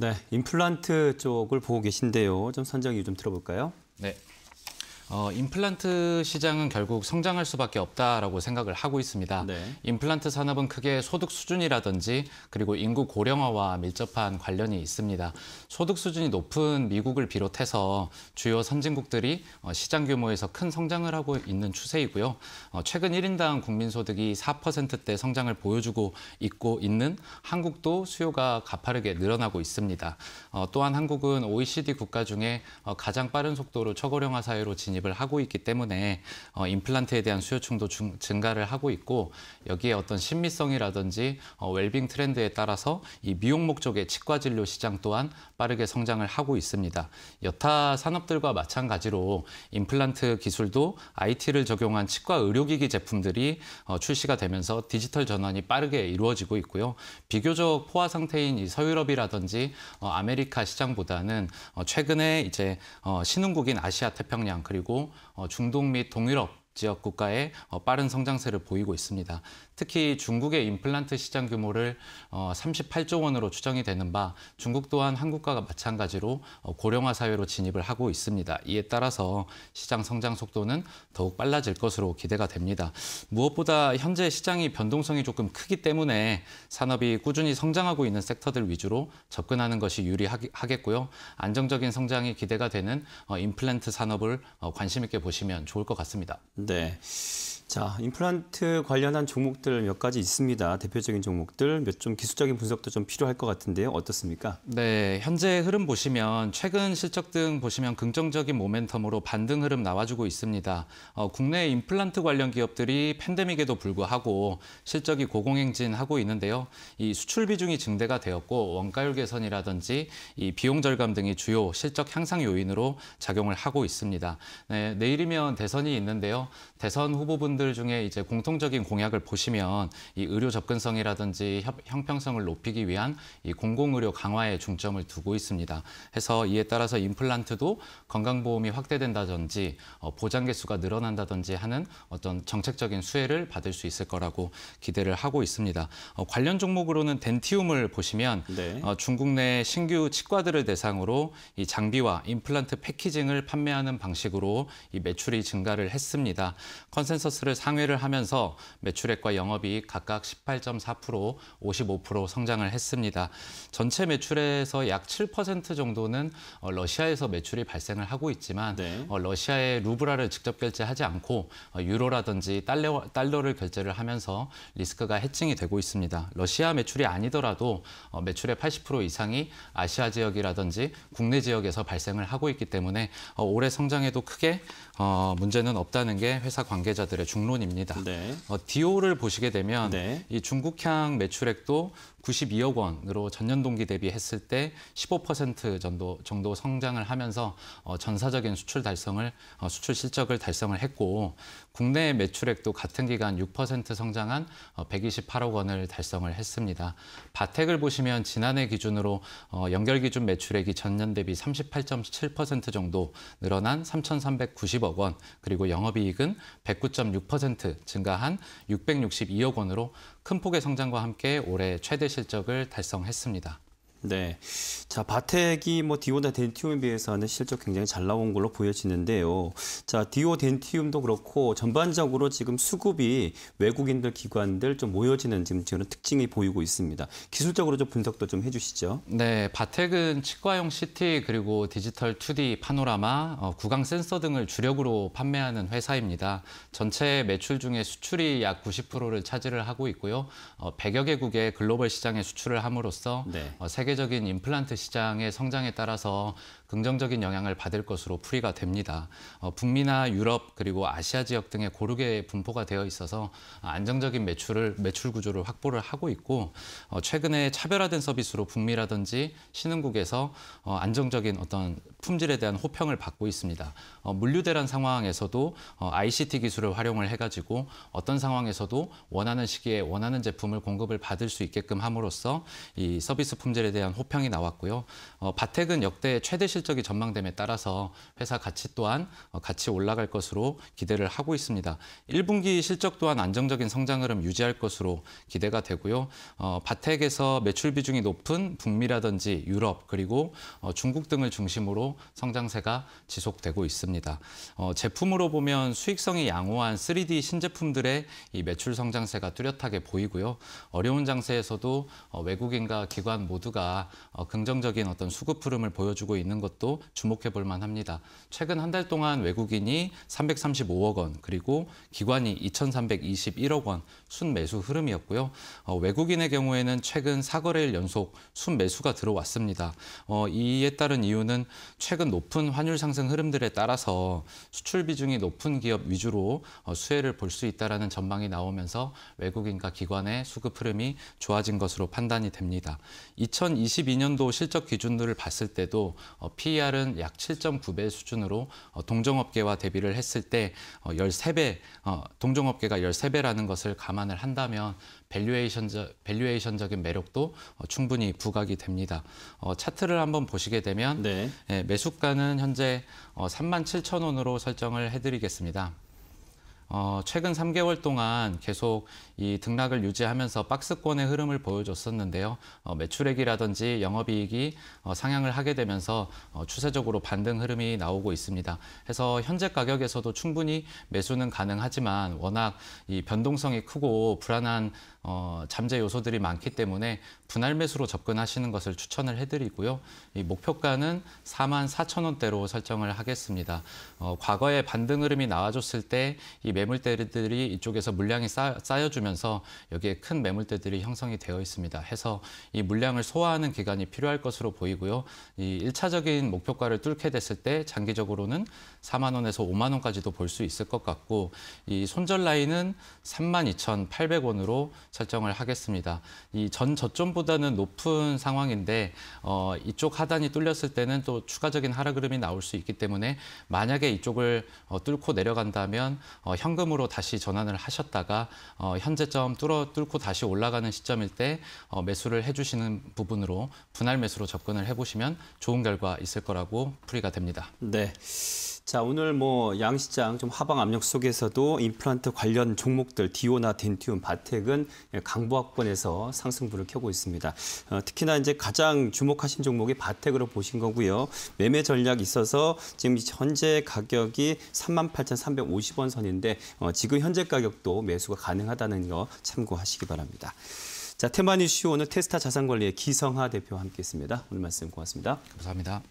네, 임플란트 쪽을 보고 계신데요. 좀 선정 이유 좀 들어볼까요? 네. 어, 임플란트 시장은 결국 성장할 수밖에 없다라고 생각을 하고 있습니다. 네. 임플란트 산업은 크게 소득 수준이라든지 그리고 인구 고령화와 밀접한 관련이 있습니다. 소득 수준이 높은 미국을 비롯해서 주요 선진국들이 어, 시장 규모에서 큰 성장을 하고 있는 추세이고요. 어, 최근 1인당 국민 소득이 4%대 성장을 보여주고 있고 있는 한국도 수요가 가파르게 늘어나고 있습니다. 어, 또한 한국은 OECD 국가 중에 어, 가장 빠른 속도로 초고령화 사회로 진입 진입을 하고 있기 때문에 어, 임플란트에 대한 수요층도 중, 증가를 하고 있고 여기에 어떤 신미성이라든지 어, 웰빙 트렌드에 따라서 이 미용 목적의 치과 진료 시장 또한 빠르게 성장을 하고 있습니다. 여타 산업들과 마찬가지로 임플란트 기술도 IT를 적용한 치과 의료기기 제품들이 어, 출시가 되면서 디지털 전환이 빠르게 이루어지고 있고요. 비교적 포화 상태인 이 서유럽이라든지 어, 아메리카 시장보다는 어, 최근에 이제 어, 신흥국인 아시아 태평양 그리고 어, 중동 및 동유럽 지역 국가의 어, 빠른 성장세를 보이고 있습니다. 특히 중국의 임플란트 시장 규모를 38조 어, 원으로 추정이 되는 바 중국 또한 한국과 마찬가지로 어, 고령화 사회로 진입을 하고 있습니다. 이에 따라서 시장 성장 속도는 더욱 빨라질 것으로 기대가 됩니다. 무엇보다 현재 시장이 변동성이 조금 크기 때문에 산업이 꾸준히 성장하고 있는 섹터들 위주로 접근하는 것이 유리하겠고요. 안정적인 성장이 기대가 되는 어, 임플란트 산업을 관심 있게 보시면 좋을 것 같습니다. 네. 对。 자, 임플란트 관련한 종목들 몇 가지 있습니다. 대표적인 종목들 몇 좀 기술적인 분석도 좀 필요할 것 같은데요. 어떻습니까? 네, 현재 흐름 보시면 최근 실적 등 보시면 긍정적인 모멘텀으로 반등 흐름 나와주고 있습니다. 어, 국내 임플란트 관련 기업들이 팬데믹에도 불구하고 실적이 고공행진하고 있는데요. 이 수출 비중이 증대가 되었고 원가율 개선이라든지 이 비용 절감 등이 주요 실적 향상 요인으로 작용을 하고 있습니다. 네, 내일이면 대선이 있는데요. 대선 후보분 들 중에 이제 공통적인 공약을 보시면 이 의료 접근성이라든지 형평성을 높이기 위한 이 공공의료 강화에 중점을 두고 있습니다. 해서 이에 따라서 임플란트도 건강보험이 확대된다든지 어, 보장 개수가 늘어난다든지 하는 어떤 정책적인 수혜를 받을 수 있을 거라고 기대를 하고 있습니다. 어, 관련 종목으로는 덴티움을 보시면 네. 어, 중국 내 신규 치과들을 대상으로 이 장비와 임플란트 패키징을 판매하는 방식으로 이 매출이 증가를 했습니다. 컨센서스를 상회를 하면서 매출액과 영업이익 각각 18.4%, 55% 성장을 했습니다. 전체 매출에서 약 7% 정도는 어, 러시아에서 매출이 발생을 하고 있지만 네. 어, 러시아의 루브라를 직접 결제하지 않고 어, 유로라든지 달러, 달러를 결제를 하면서 리스크가 해칭이 되고 있습니다. 러시아 매출이 아니더라도 매출의 80% 이상이 아시아 지역이라든지 국내 지역에서 발생을 하고 있기 때문에 올해 성장에도 크게 문제는 없다는 게 회사 회사 관계자들의 중 론입니다. 네. 어, 디오를 보시게 되면 네. 이 중국향 매출액도 92억 원으로 전년 동기 대비했을 때 15% 정도 정도 성장을 하면서 어, 전사적인 수출 달성을 어, 수출 실적을 달성을 했고 국내 매출액도 같은 기간 6% 성장한 어, 128억 원을 달성을 했습니다. 바텍을 보시면 지난해 기준으로 어, 연결 기준 매출액이 전년 대비 38.7% 정도 늘어난 3,390억 원 그리고 영업이익은 109.6% 증가한 662억 원으로 큰 폭의 성장과 함께 올해 최대 실적을 달성했습니다. 네. 자, 바텍이 뭐 디오나 덴티움에 비해서는 실적 굉장히 잘 나온 걸로 보여지는데요. 자, 디오 덴티움도 그렇고 전반적으로 지금 수급이 외국인들 기관들 좀 모여지는 지금 그런 특징이 보이고 있습니다. 기술적으로 좀 분석도 좀 해주시죠. 네, 바텍은 치과용 CT 그리고 디지털 2D 파노라마, 어, 구강 센서 등을 주력으로 판매하는 회사입니다. 전체 매출 중에 수출이 약 90%를 차지를 하고 있고요. 어, 100여 개국의 글로벌 시장에 수출을 함으로써 네. 어, 세계 세계적인 임플란트 시장의 성장에 따라서 긍정적인 영향을 받을 것으로 풀이가 됩니다. 어, 북미나 유럽 그리고 아시아 지역 등에 고르게 분포가 되어 있어서 안정적인 매출을 매출 구조를 확보를 하고 있고 어, 최근에 차별화된 서비스로 북미라든지 신흥국에서 어, 안정적인 어떤 품질에 대한 호평을 받고 있습니다. 어, 물류 대란 상황에서도 어, ICT 기술을 활용을 해가지고 어떤 상황에서도 원하는 시기에 원하는 제품을 공급을 받을 수 있게끔 함으로써 이 서비스 품질에 대한 호평이 나왔고요. 어, 바텍은 역대 최대 실 실적이 전망됨에 따라서 회사 가치 또한 어, 같이 올라갈 것으로 기대를 하고 있습니다. 1분기 실적 또한 안정적인 성장 흐름 유지할 것으로 기대가 되고요. 어, 바텍에서 매출 비중이 높은 북미라든지 유럽 그리고 어, 중국 등을 중심으로 성장세가 지속되고 있습니다. 어, 제품으로 보면 수익성이 양호한 3D 신제품들의 이 매출 성장세가 뚜렷하게 보이고요. 어려운 장세에서도 어, 외국인과 기관 모두가 어, 긍정적인 어떤 수급 흐름을 보여주고 있는 것도 주목해 볼 만합니다. 최근 한 달 동안 외국인이 335억 원 그리고 기관이 2,321억 원 순매수 흐름이었고요. 어, 외국인의 경우에는 최근 4거래일 연속 순매수가 들어왔습니다. 어, 이에 따른 이유는 최근 높은 환율 상승 흐름들에 따라서 수출 비중이 높은 기업 위주로 어, 수혜를 볼 수 있다라는 전망이 나오면서 외국인과 기관의 수급 흐름이 좋아진 것으로 판단이 됩니다. 2022년도 실적 기준들을 봤을 때도 어, PER은 약 7.9배 수준으로 어, 동종업계와 대비를 했을 때 어, 13배, 어, 동종업계가 13배라는 것을 감안을 한다면 밸류에이션적, 밸류에이션적인 매력도 어, 충분히 부각이 됩니다. 어, 차트를 한번 보시게 되면 네. 예, 매수가는 현재 어, 3만 7천 원으로 설정을 해드리겠습니다. 어, 최근 3개월 동안 계속 이 등락을 유지하면서 박스권의 흐름을 보여줬었는데요. 어, 매출액이라든지 영업이익이 어, 상향을 하게 되면서 어, 추세적으로 반등 흐름이 나오고 있습니다. 해서 현재 가격에서도 충분히 매수는 가능하지만 워낙 이 변동성이 크고 불안한 어, 잠재 요소들이 많기 때문에 분할 매수로 접근하시는 것을 추천을 해드리고요. 이 목표가는 4만 4천 원대로 설정을 하겠습니다. 어, 과거에 반등 흐름이 나와줬을 때이 매물대들이 이쪽에서 물량이 쌓, 쌓여주면서 여기에 큰 매물대들이 형성이 되어 있습니다. 해서 이 물량을 소화하는 기간이 필요할 것으로 보이고요. 이 1차적인 목표가를 뚫게 됐을 때 장기적으로는 4만 원에서 5만 원까지도 볼 수 있을 것 같고 이 손절 라인은 3만 2,800원으로 설정을 하겠습니다. 이 전 저점보다는 높은 상황인데 어, 이쪽 하단이 뚫렸을 때는 또 추가적인 하락 흐름이 나올 수 있기 때문에 만약에 이쪽을 어, 뚫고 내려간다면 어, 현금으로 다시 전환을 하셨다가 어, 현재점 뚫어 뚫고 다시 올라가는 시점일 때 어, 매수를 해주시는 부분으로 분할 매수로 접근을 해보시면 좋은 결과 있을 거라고 풀이가 됩니다. 네. 자, 오늘 뭐 양시장 좀 하방 압력 속에서도 임플란트 관련 종목들 디오나 덴티움, 바텍은 강보합권에서 상승부를 켜고 있습니다. 어, 특히나 이제 가장 주목하신 종목이 바텍으로 보신 거고요. 매매 전략 있어서 지금 현재 가격이 38,350원 선인데 어, 지금 현재 가격도 매수가 가능하다는 거 참고하시기 바랍니다. 자, 테마니슈 오늘 테스타 자산관리의 기성하 대표와 함께했습니다. 오늘 말씀 고맙습니다. 감사합니다.